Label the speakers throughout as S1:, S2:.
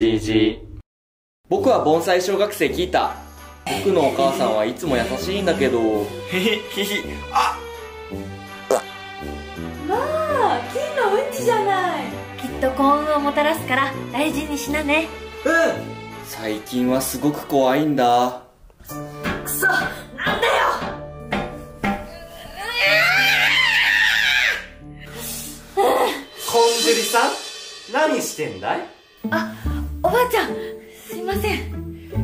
S1: じじ僕は盆栽小学生聞いた。僕のお母さんはいつも優しいんだけど。
S2: へへひひ。あ
S3: まあ金のうんちじゃない。きっと幸運をもたらすから大事にしなね。
S1: うん。最近はすごく怖いんだ。
S3: くそなんだよ。
S2: こん。じゅりさん？何してんだい？
S3: あおばあちゃんすいません。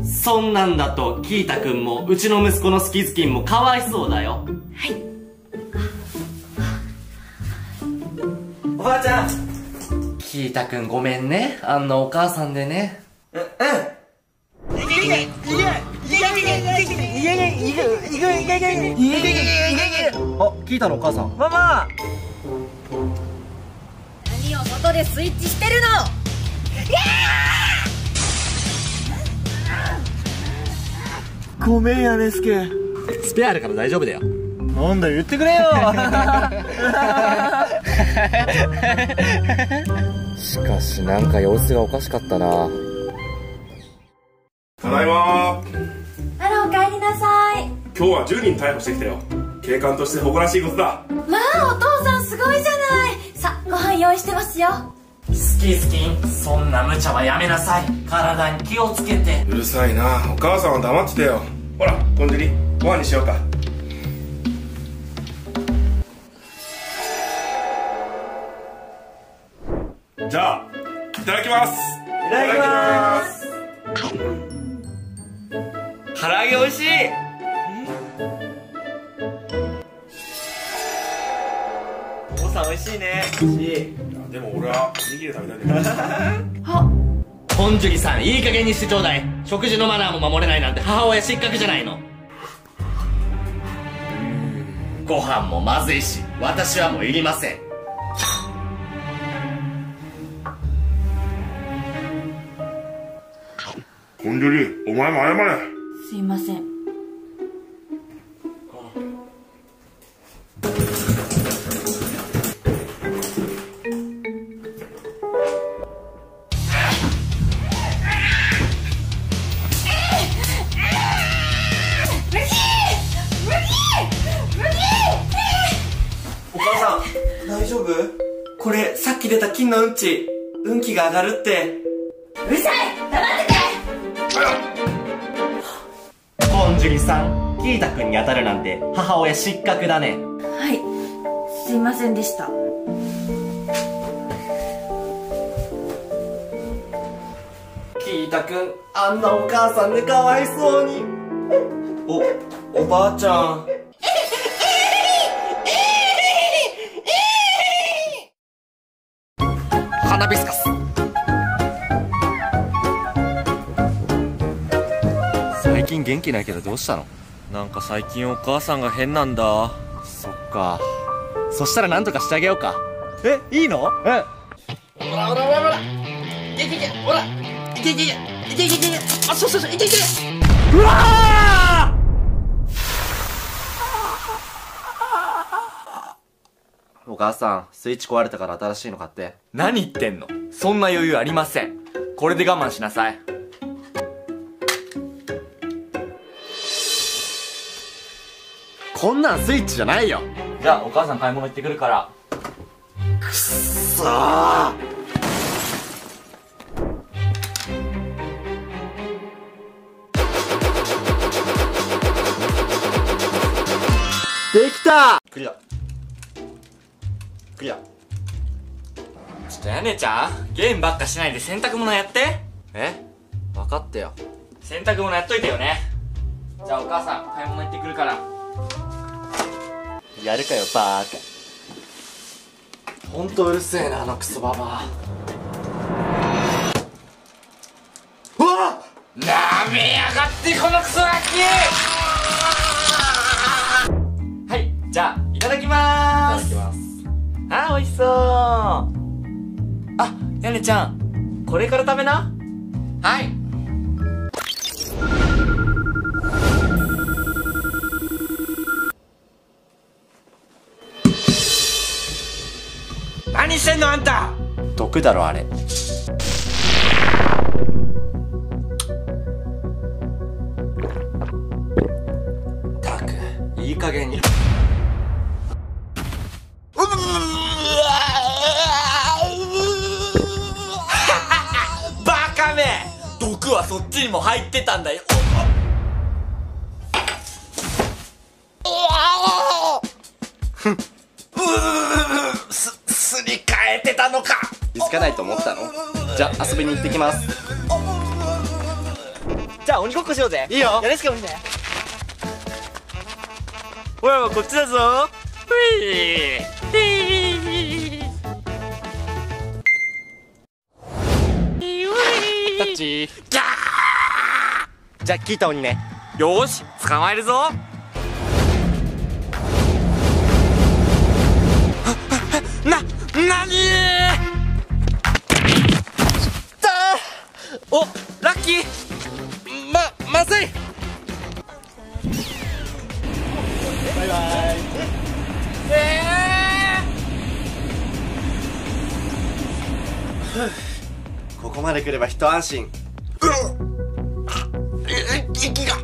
S2: そんなんだとキータくんもうちの息子のスキズキンもかわいそうだよ。
S3: はい。
S2: おばあちゃん。キータくんごめんね。あんなお母さんでね。うんうん。あ、キータのお母さん。ママ
S3: 何を外でスイッチしてるの？
S4: ごめんやねすけ。
S2: スペアあるから大丈夫だよ。
S4: なんだ言ってくれよ。
S1: しかしなんか様子がおかしかったな。
S5: ただいま。
S3: あらおかえりなさい。
S5: 今日は10人逮捕してきたよ。警官として誇らしいことだ。
S3: まあお父さんすごいじゃない。さご飯用意してますよ
S2: スキズキンそんな無茶はやめなさい。体に気をつけて。
S5: うるさいな。お母さんは黙っててよ。ほらコンジュリご飯にしようか。じゃあいただきます。いただきます。
S1: 唐揚げ美味しい。お父さん美味しいね。美味しい
S5: でも俺はおにぎり食べたいんだけど
S2: ポンジュリさんいい加減にしてちょうだい。食事のマナーも守れないなんて母親失格じゃないの。ご飯もまずいし私はもういりません。
S5: コンジュリお前も謝れ。
S3: すいません
S1: 丈夫？これさっき出た金のうんち運気が上がるって。
S3: うるさい！黙ってて！
S2: ポンジュリさんキータ君に当たるなんて母親失格だね。
S3: はい。すいませんでした。
S2: キータ君あんなお母さんでかわいそうに。
S1: おおばあちゃん
S2: 花ビスカス
S1: 最近元気ないけどどうしたの？なんか最近お母さんが変なんだ。
S2: そっか。そしたら何とかしてあげようか。
S1: えいいの？うん
S2: うわ
S1: お母さんスイッチ壊れたから新しいの買って。
S4: 何言ってんの？そんな余裕ありません。これで我慢しなさい。
S2: こんなんスイッチじゃないよ。
S4: じゃあお母さん買い物行ってくるから。
S2: さあできた
S1: クリアクリア。
S4: ちょっとやねちゃんゲームばっかしないで洗濯物やって。
S1: え？分かってよ。
S4: 洗濯物やっといてよね。じゃあお母さん買い物行ってくるから。
S1: やるかよバーカ。ほんとうるせえなあのクソババア。うわ
S4: なめやがってこのクソガキそう。あやねちゃんこれから食べな。はい。何してんのあんた。
S1: 毒だろあれ。
S6: たく
S4: いい加減に。はそっちにも入ってたんだよ。
S6: すすり替えてたのか。気づかないと思ったの？じゃあ遊びに行ってきます。
S4: じゃあ鬼ごっこしようぜ。
S6: いいよ。
S4: やれしかもしねほらこっちだぞ。ふい
S6: ッチじゃあ聞いた鬼ね。
S4: よーし捕まえるぞ。な、なにお、ラッキー。
S6: ままずい。ここまで来れば一安心。息が。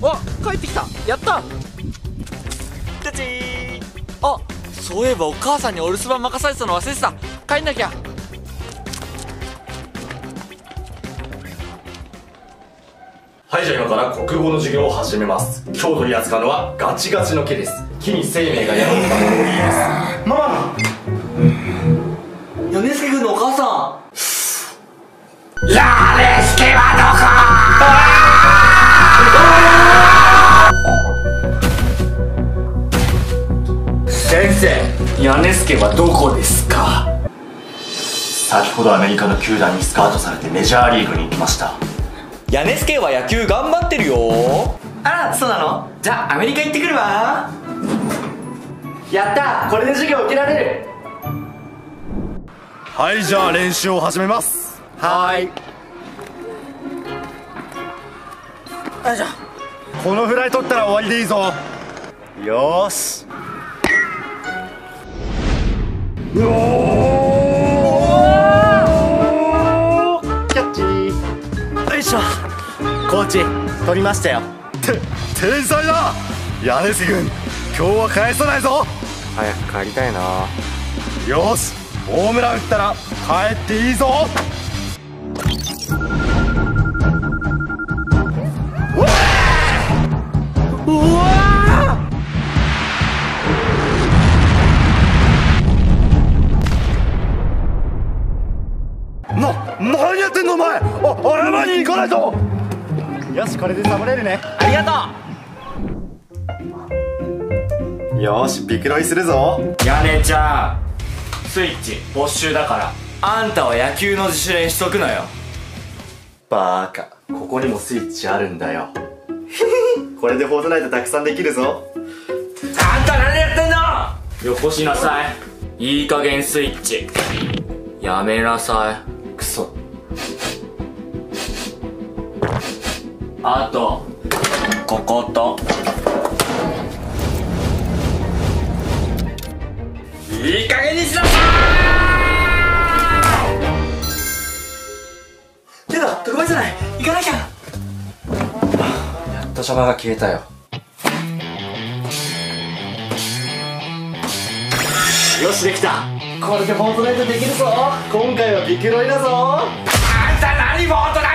S4: わ、帰ってきた。やった。たちー。あ、そういえばお母さんにお留守番任されてたの忘れてた。帰んなきゃ
S2: はい、じゃあ今から国語の授業を始めます。今日取り扱うのはガチガチの木です。木に生命が宿ったものを言います。
S7: ママ米助君のお母さ
S4: 先生、屋根助はどこですか？
S2: 先ほどアメリカの球団にスカウトされてメジャーリーグに行きました。
S4: 屋根助は野球頑張ってるよ。
S7: んあらそうなの？じゃあアメリカ行ってくるわ。
S6: やったこれで授業受けられる。
S8: はいじゃあ練習を始めます。
S6: はーい
S8: このフライ取ったら終わりでいいぞ。よーし。
S6: キ
S8: コーチ取りましたよ。て天才だ！屋根助君今日は返さないぞ！
S6: 早く帰りたいな。
S8: よしホームラン打ったら帰っていいぞ！な何やってんのお前あ謝りに行かないとよしこれでサボれるね。
S4: ありがと
S8: よしビクロイするぞ。
S4: う屋根ちゃんスイッチ没収だから。あんたは野球の自主練しとくのよ。
S8: バーカ。ここにもスイッチあるんだよ。これでフォートナイトたくさんできるぞ。
S4: あんた何やってんの。よこしなさい。いい加減スイッチ。やめなさい。
S8: クソ
S4: あとここと。いい加減にしなさ
S7: てだ特売じゃない。行かなきゃ。
S6: やっと邪魔が消えたよ。
S8: よしできた。これでフォートナイトできるぞ。今回はビクロイだぞ。
S4: いあんた何ボートナ